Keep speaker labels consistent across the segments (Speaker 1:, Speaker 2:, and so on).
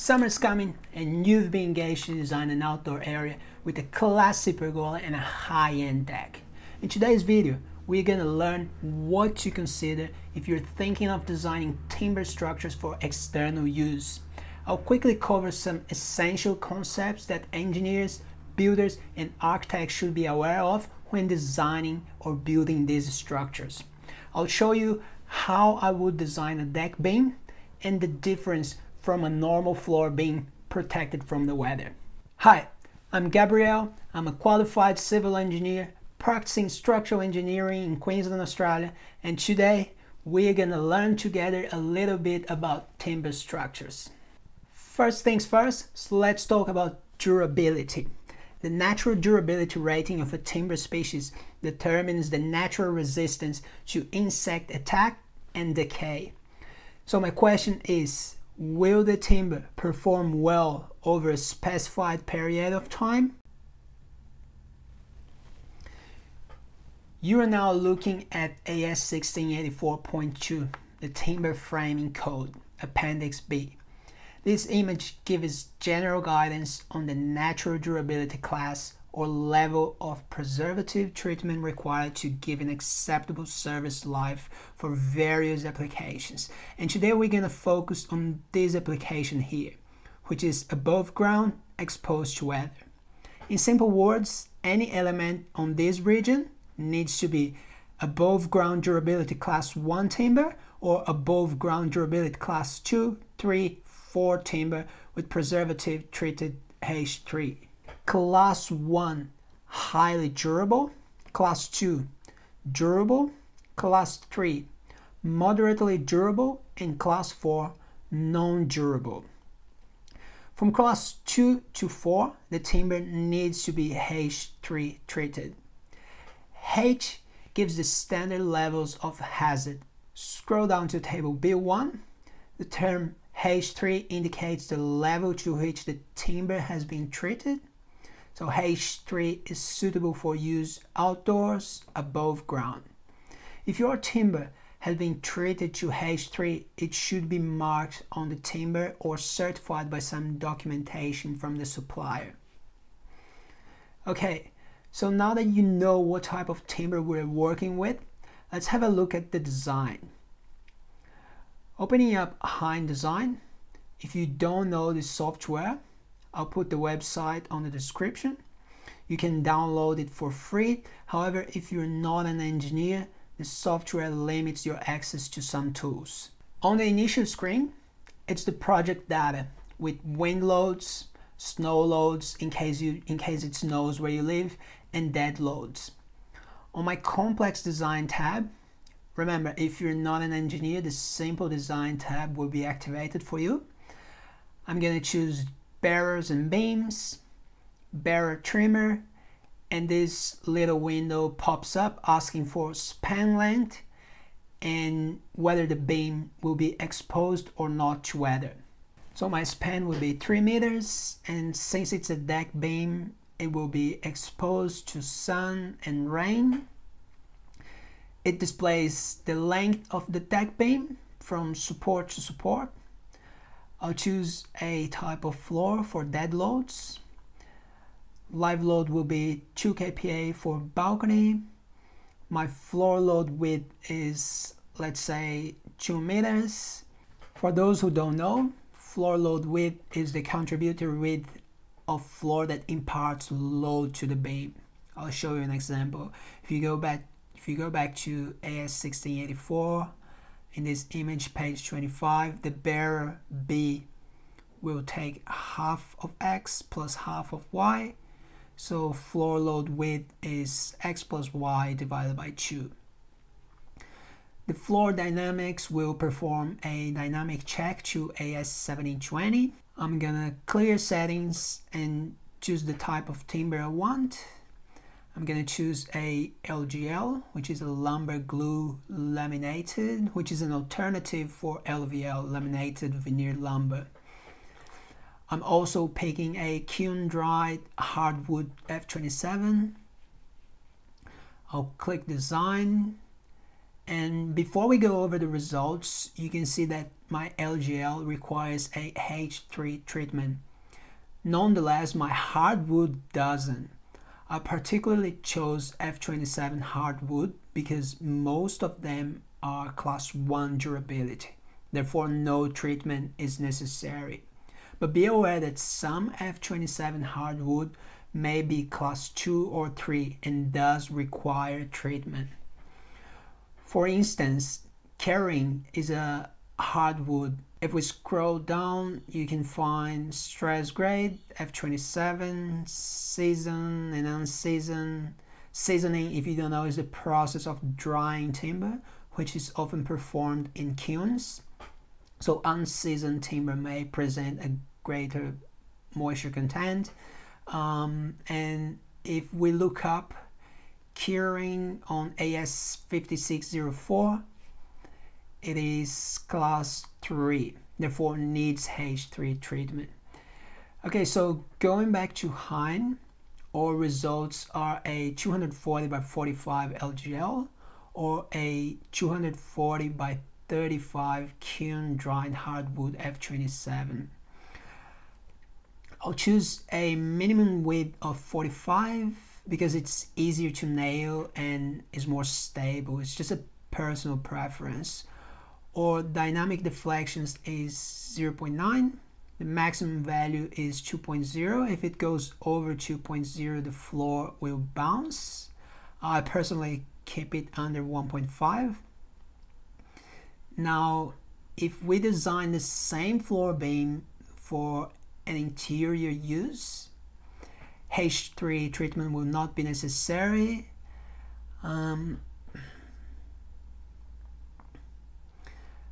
Speaker 1: Summer's coming and you've been engaged to design an outdoor area with a classy pergola and a high-end deck. In today's video, we're going to learn what to consider if you're thinking of designing timber structures for external use. I'll quickly cover some essential concepts that engineers, builders, and architects should be aware of when designing or building these structures. I'll show you how I would design a deck beam and the difference from a normal floor being protected from the weather. Hi, I'm Gabriel. I'm a qualified civil engineer practicing structural engineering in Queensland, Australia, and today we're gonna learn together a little bit about timber structures. First things first, so let's talk about durability. The natural durability rating of a timber species determines the natural resistance to insect attack and decay. So my question is, Will the timber perform well over a specified period of time? You are now looking at AS 1684.2, the Timber Framing Code, Appendix B. This image gives general guidance on the natural durability class or level of preservative treatment required to give an acceptable service life for various applications. And today we're going to focus on this application here, which is above ground exposed to weather. In simple words, any element on this region needs to be above ground durability class 1 timber or above ground durability class 2, 3, 4 timber with preservative treated H3 class 1 highly durable. Class 2 durable. Class 3 moderately durable. And class 4 non-durable. From class 2 to 4 the timber needs to be H3 treated. H gives the standard levels of hazard. Scroll down to table B1 the term H3 indicates the level to which the timber has been treated so H3 is suitable for use outdoors above ground. If your timber has been treated to H3, it should be marked on the timber or certified by some documentation from the supplier. Okay, so now that you know what type of timber we're working with, let's have a look at the design. Opening up Hyne Design, if you don't know the software, I'll put the website on the description. You can download it for free. However, if you're not an engineer, the software limits your access to some tools. On the initial screen, it's the project data with wind loads, snow loads in case you in case it snows where you live, and dead loads. On my complex design tab, remember if you're not an engineer, the simple design tab will be activated for you. I'm gonna choose bearers and beams, bearer trimmer, and this little window pops up asking for span length and whether the beam will be exposed or not to weather. So my span will be 3 meters and since it's a deck beam it will be exposed to sun and rain. It displays the length of the deck beam from support to support I'll choose a type of floor for dead loads. Live load will be 2 kPa for balcony. My floor load width is, let's say, 2 meters. For those who don't know, floor load width is the contributor width of floor that imparts load to the beam. I'll show you an example. If you go back, if you go back to AS 1684, in this image page 25 the bearer B will take half of x plus half of y. So floor load width is x plus y divided by 2 the floor dynamics will perform a dynamic check to AS 1720 I'm gonna clear settings and choose the type of timber I want I'm going to choose a LGL, which is a lumber glue laminated, which is an alternative for LVL, laminated veneer lumber. I'm also picking a kiln dried hardwood F27. I'll click design And before we go over the results, you can see that my LGL requires a H3 treatment. Nonetheless, my hardwood doesn't. I particularly chose F27 hardwood because most of them are class 1 durability. Therefore, no treatment is necessary. But be aware that some F27 hardwood may be class 2 or 3 and does require treatment. For instance, Keruing is a hardwood. If we scroll down, you can find stress grade, F27, season and unseason. Seasoning, if you don't know, is the process of drying timber, which is often performed in kilns. So unseasoned timber may present a greater moisture content. Um, and if we look up Keruing on AS5604, it is class 3, therefore needs H3 treatment. Okay, so going back to Hyne, all results are a 240 by 45 LGL or a 240 by 35 kiln dried hardwood F27. I'll choose a minimum width of 45 because it's easier to nail and is more stable. It's just a personal preference. Or dynamic deflections is 0.9. The maximum value is 2.0. If it goes over 2.0, the floor will bounce. I personally keep it under 1.5 now, if we design the same floor beam for an interior use, H3 treatment will not be necessary. Um,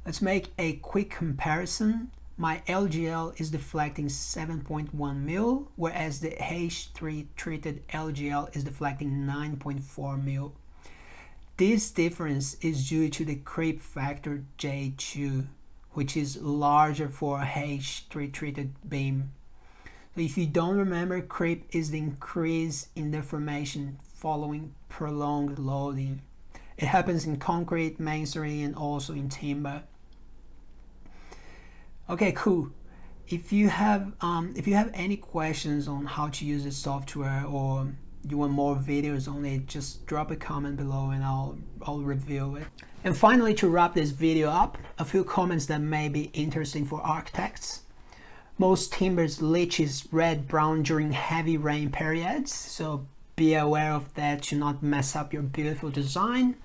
Speaker 1: let's make a quick comparison. My LGL is deflecting 7.1 mil, whereas the H3 treated LGL is deflecting 9.4 mil. This difference is due to the creep factor J2, which is larger for a H3 treated beam. So if you don't remember, creep is the increase in deformation following prolonged loading. It happens in concrete, masonry, and also in timber. Okay, cool. If you have um, if you have any questions on how to use the software or you want more videos on it, just drop a comment below and I'll, I'll review it. And finally, to wrap this video up, a few comments that may be interesting for architects. Most timbers leaches red-brown during heavy rain periods, so be aware of that to not mess up your beautiful design.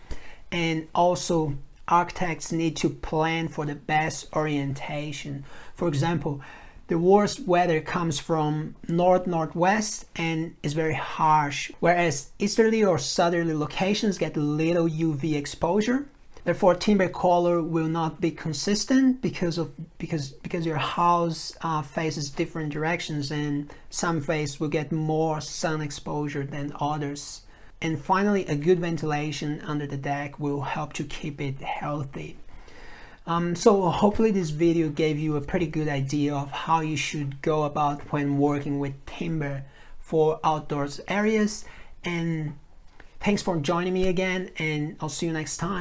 Speaker 1: And also, architects need to plan for the best orientation. For example, the worst weather comes from north northwest and is very harsh, whereas easterly or southerly locations get little UV exposure. Therefore, timber color will not be consistent because of because because your house uh, faces different directions, and some face will get more sun exposure than others. And finally, a good ventilation under the deck will help to keep it healthy. Um, so hopefully this video gave you a pretty good idea of how you should go about when working with timber for outdoors areas and thanks for joining me again and I'll see you next time.